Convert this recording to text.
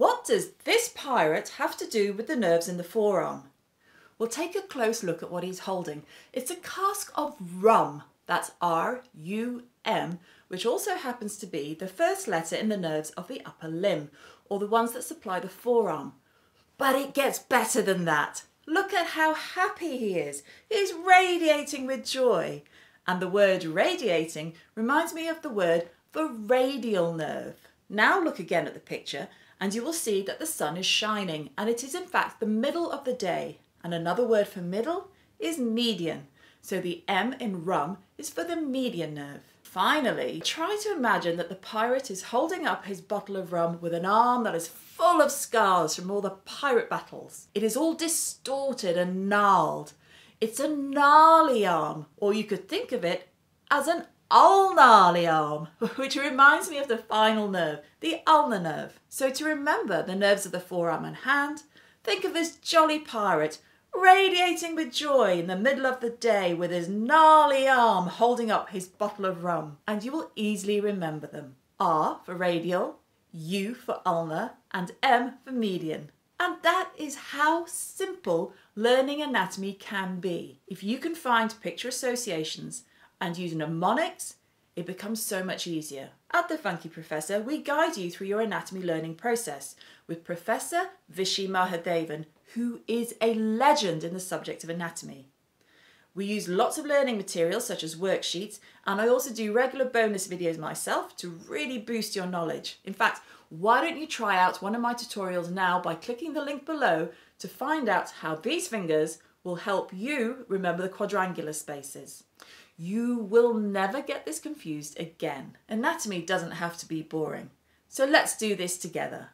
What does this pirate have to do with the nerves in the forearm? We'll take a close look at what he's holding. It's a cask of rum, that's R-U-M, which also happens to be the first letter in the nerves of the upper limb, or the ones that supply the forearm. But it gets better than that. Look at how happy he is. He's radiating with joy. And the word radiating reminds me of the word for radial nerve. Now look again at the picture and you will see that the sun is shining and it is in fact the middle of the day. And another word for middle is median. So the M in rum is for the median nerve. Finally, try to imagine that the pirate is holding up his bottle of rum with an arm that is full of scars from all the pirate battles. It is all distorted and gnarled. It's a gnarly arm, or you could think of it as an ulnar arm, which reminds me of the final nerve, the ulnar nerve. So to remember the nerves of the forearm and hand, think of this jolly pirate radiating with joy in the middle of the day with his gnarly arm holding up his bottle of rum. And you will easily remember them. R for radial, U for ulnar, and M for median. And that is how simple learning anatomy can be. If you can find picture associations and use mnemonics, it becomes so much easier. At The Funky Professor, we guide you through your anatomy learning process with Professor Vishy Mahadevan, who is a legend in the subject of anatomy. We use lots of learning materials such as worksheets and I also do regular bonus videos myself to really boost your knowledge. In fact, why don't you try out one of my tutorials now by clicking the link below to find out how these fingers will help you remember the quadrangular spaces. You will never get this confused again. Anatomy doesn't have to be boring. So let's do this together.